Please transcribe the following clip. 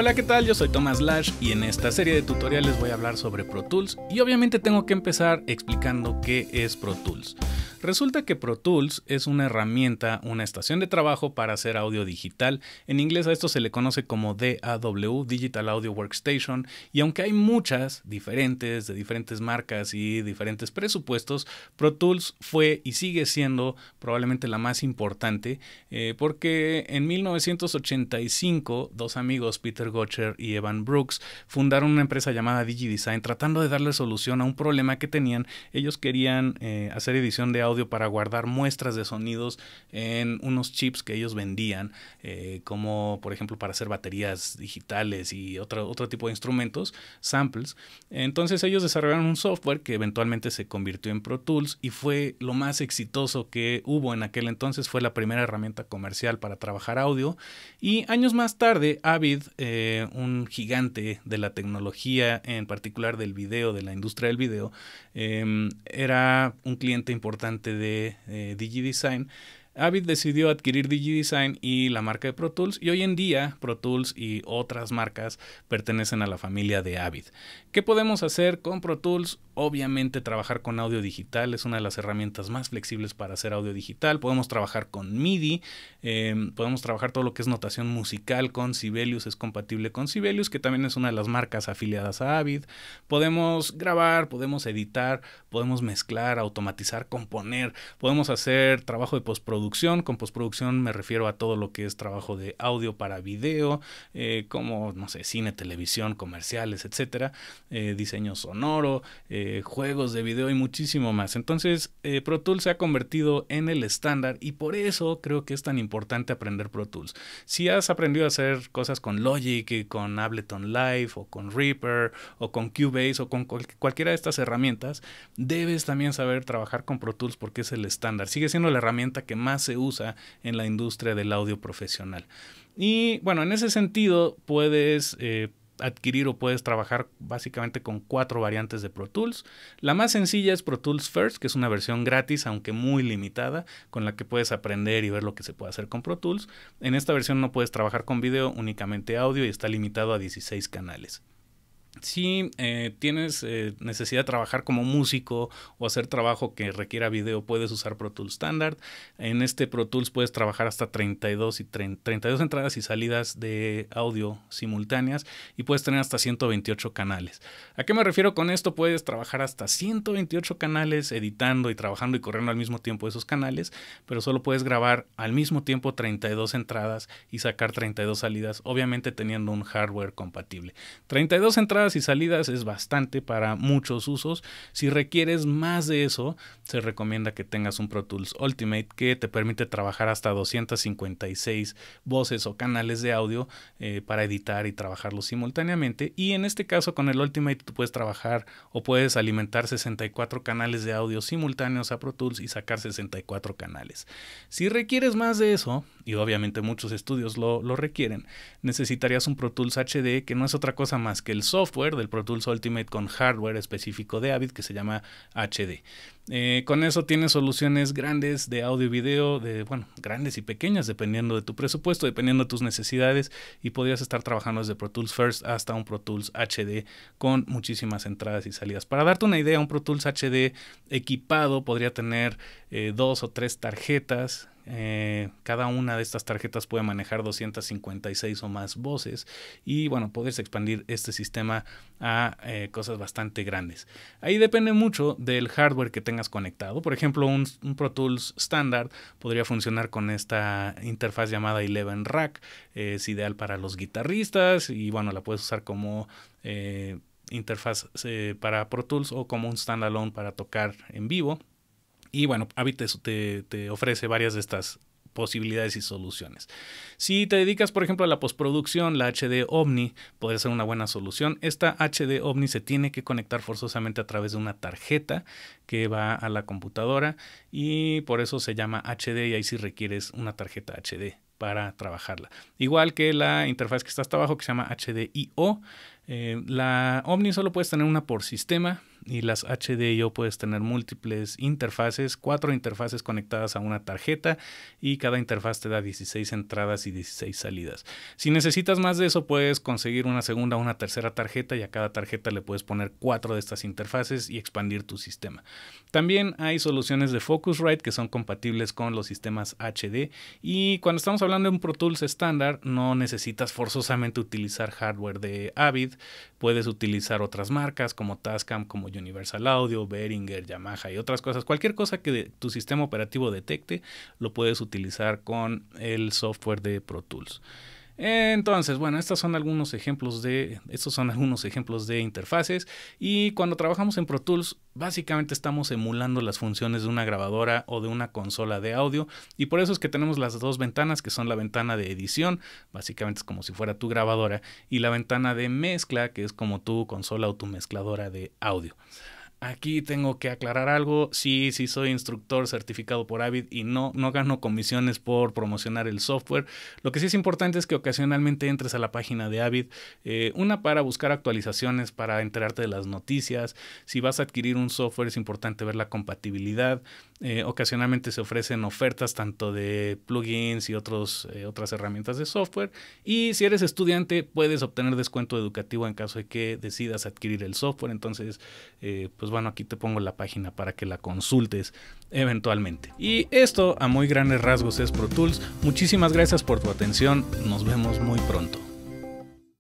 Hola, ¿qué tal? Yo soy Thomas Lash y en esta serie de tutoriales voy a hablar sobre Pro Tools y obviamente tengo que empezar explicando qué es Pro Tools. Resulta que Pro Tools es una herramienta, una estación de trabajo para hacer audio digital. En inglés a esto se le conoce como DAW, Digital Audio Workstation, y aunque hay muchas diferentes, de diferentes marcas y diferentes presupuestos, Pro Tools fue y sigue siendo probablemente la más importante, eh, porque en 1985 dos amigos, Peter Gotcher y Evan Brooks, fundaron una empresa llamada DigiDesign tratando de darle solución a un problema que tenían. Ellos querían eh, hacer edición de audio para guardar muestras de sonidos en unos chips que ellos vendían, eh, como por ejemplo para hacer baterías digitales y otro, otro tipo de instrumentos, samples. Entonces ellos desarrollaron un software que eventualmente se convirtió en Pro Tools y fue lo más exitoso que hubo en aquel entonces, fue la primera herramienta comercial para trabajar audio. Y años más tarde, Avid, eh, un gigante de la tecnología, en particular del video, de la industria del video, em, era un cliente importante de eh, DigiDesign, Avid decidió adquirir DigiDesign y la marca de Pro Tools y hoy en día Pro Tools y otras marcas pertenecen a la familia de Avid. ¿Qué podemos hacer con Pro Tools? Obviamente trabajar con audio digital es una de las herramientas más flexibles para hacer audio digital. Podemos trabajar con MIDI, em, podemos trabajar todo lo que es notación musical con Sibelius, es compatible con Sibelius, que también es una de las marcas afiliadas a Avid. Podemos grabar, podemos editar, podemos mezclar, automatizar, componer, podemos hacer trabajo de postproducción. Con postproducción me refiero a todo lo que es trabajo de audio para video, eh, como, no sé, cine, televisión, comerciales, etcétera, eh, diseño sonoro, eh, juegos de video y muchísimo más. Entonces, eh, Pro Tools se ha convertido en el estándar y por eso creo que es tan importante aprender Pro Tools. Si has aprendido a hacer cosas con Logic con Ableton Live o con Reaper o con Cubase o con cualquiera de estas herramientas, debes también saber trabajar con Pro Tools porque es el estándar. Sigue siendo la herramienta que más se usa en la industria del audio profesional. Y bueno, en ese sentido puedes eh, adquirir o puedes trabajar básicamente con cuatro variantes de Pro Tools. La más sencilla es Pro Tools First, que es una versión gratis, aunque muy limitada, con la que puedes aprender y ver lo que se puede hacer con Pro Tools. En esta versión no puedes trabajar con video, únicamente audio y está limitado a 16 canales. Si eh, tienes eh, necesidad de trabajar como músico o hacer trabajo que requiera video, puedes usar Pro Tools Standard. En este Pro Tools puedes trabajar hasta 32, y 32 entradas y salidas de audio simultáneas y puedes tener hasta 128 canales. ¿A qué me refiero con esto? Puedes trabajar hasta 128 canales editando y trabajando y corriendo al mismo tiempo esos canales, pero solo puedes grabar al mismo tiempo 32 entradas y sacar 32 salidas, obviamente teniendo un hardware compatible. 32 entradas y salidas es bastante para muchos usos. Si requieres más de eso, se recomienda que tengas un Pro Tools Ultimate que te permite trabajar hasta 256 voces o canales de audio eh, para editar y trabajarlos simultáneamente. Y en este caso con el Ultimate tú puedes trabajar o puedes alimentar 64 canales de audio simultáneos a Pro Tools y sacar 64 canales. Si requieres más de eso, y obviamente muchos estudios lo, lo requieren, necesitarías un Pro Tools HD que no es otra cosa más que el software del Pro Tools Ultimate con hardware específico de Avid que se llama HD. Eh, con eso tienes soluciones grandes de audio y video, de, bueno, grandes y pequeñas, dependiendo de tu presupuesto, dependiendo de tus necesidades, y podrías estar trabajando desde Pro Tools First hasta un Pro Tools HD con muchísimas entradas y salidas. Para darte una idea, un Pro Tools HD equipado podría tener eh, dos o tres tarjetas eh, cada una de estas tarjetas puede manejar 256 o más voces y bueno, puedes expandir este sistema a eh, cosas bastante grandes. Ahí depende mucho del hardware que tengas conectado. Por ejemplo, un, Pro Tools estándar podría funcionar con esta interfaz llamada Eleven Rack. es ideal para los guitarristas y bueno, la puedes usar como... Eh, interfaz para Pro Tools o como un standalone para tocar en vivo. Y bueno, Avites te, te ofrece varias de estas posibilidades y soluciones. Si te dedicas, por ejemplo, a la postproducción, la HD Omni podría ser una buena solución. Esta HD Omni se tiene que conectar forzosamente a través de una tarjeta que va a la computadora y por eso se llama HD y ahí sí requieres una tarjeta HD para trabajarla. Igual que la interfaz que está hasta abajo que se llama HDIO. Eh, la Omni solo puedes tener una por sistema y las HDIO puedes tener múltiples interfaces, cuatro interfaces conectadas a una tarjeta y cada interfaz te da 16 entradas y 16 salidas. Si necesitas más de eso, puedes conseguir una segunda o una tercera tarjeta y a cada tarjeta le puedes poner cuatro de estas interfaces y expandir tu sistema. También hay soluciones de Focusrite que son compatibles con los sistemas HD y cuando estamos hablando de un Pro Tools estándar no necesitas forzosamente utilizar hardware de Avid, puedes utilizar otras marcas como Tascam, como Universal Audio, Behringer, Yamaha y otras cosas. Cualquier cosa que tu sistema operativo detecte lo puedes utilizar con el software de Pro Tools. Entonces, bueno, estos son algunos ejemplos de estos son algunos ejemplos de interfaces y cuando trabajamos en Pro Tools básicamente estamos emulando las funciones de una grabadora o de una consola de audio y por eso es que tenemos las dos ventanas que son la ventana de edición, básicamente es como si fuera tu grabadora y la ventana de mezcla que es como tu consola o tu mezcladora de audio. Aquí tengo que aclarar algo. Sí, sí soy instructor certificado por Avid y no, no gano comisiones por promocionar el software. Lo que sí es importante es que ocasionalmente entres a la página de Avid. Eh, una para buscar actualizaciones, para enterarte de las noticias. Si vas a adquirir un software es importante ver la compatibilidad. Eh, ocasionalmente se ofrecen ofertas tanto de plugins y otros, eh, otras herramientas de software. Y si eres estudiante puedes obtener descuento educativo en caso de que decidas adquirir el software. Entonces, pues pues bueno, aquí te pongo la página para que la consultes eventualmente. Y esto a muy grandes rasgos es Pro Tools. Muchísimas gracias por tu atención. Nos vemos muy pronto.